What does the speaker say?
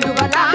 do Badubala.